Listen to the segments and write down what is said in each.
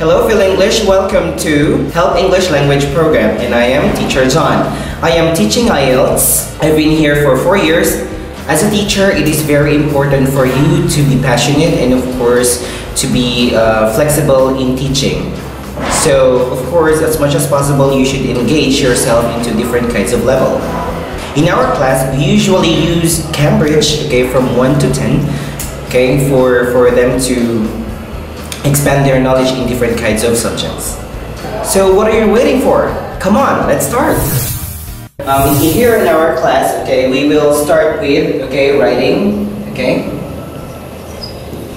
Hello Phil English, welcome to Help English Language Program and I am Teacher John. I am teaching IELTS. I've been here for 4 years. As a teacher, it is very important for you to be passionate and of course to be uh, flexible in teaching. So of course, as much as possible, you should engage yourself into different kinds of level. In our class, we usually use Cambridge, okay, from 1 to 10, okay, for, for them to expand their knowledge in different kinds of subjects. So what are you waiting for? Come on, let's start. Um, here in our class, okay, we will start with, okay, writing, okay,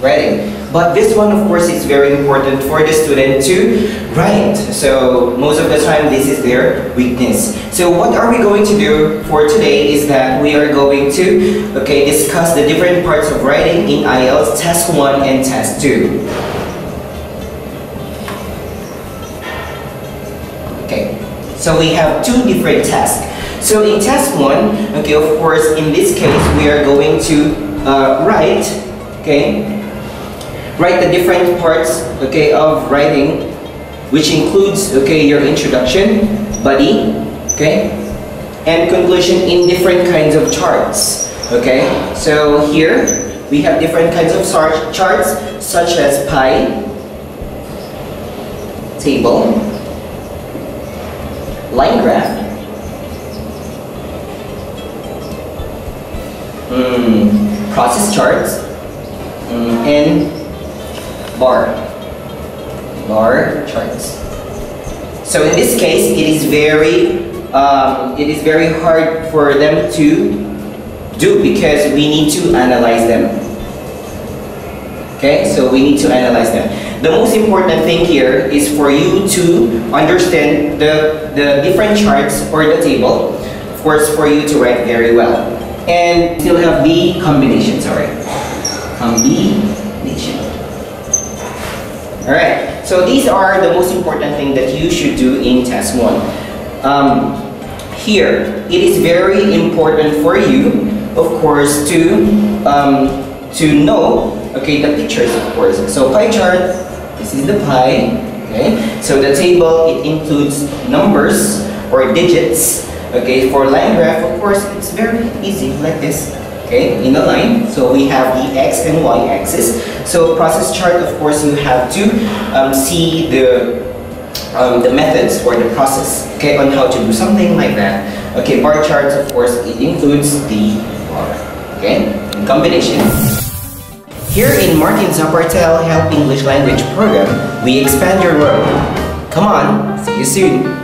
writing. But this one, of course, is very important for the student to write. So most of the time, this is their weakness. So what are we going to do for today is that we are going to, okay, discuss the different parts of writing in IELTS Test 1 and Test 2. Okay, so we have two different tasks. So in task one, okay, of course, in this case, we are going to uh, write, okay, write the different parts, okay, of writing, which includes, okay, your introduction, body, okay, and conclusion in different kinds of charts, okay. So here, we have different kinds of charts, such as pie, table, line graph, mm, process charts, mm, and bar, bar charts. So in this case, it is very, um, it is very hard for them to do because we need to analyze them. Okay, so we need to analyze them. The most important thing here is for you to understand the, the different charts or the table, of course, for you to write very well. And still have the combination, sorry. Combination. Alright, so these are the most important thing that you should do in test 1. Um, here, it is very important for you, of course, to, um, to know okay, the pictures, of course. So pie chart, this is the pie, okay? So the table, it includes numbers or digits, okay? For line graph, of course, it's very easy, like this, okay? In a line, so we have the x and y axis. So process chart, of course, you have to um, see the um, the methods or the process, okay, on how to do something like that. Okay, bar charts, of course, it includes the bar, okay, in combination. Here in Martin Zapartel Help English Language program, we expand your world. Come on, see you soon.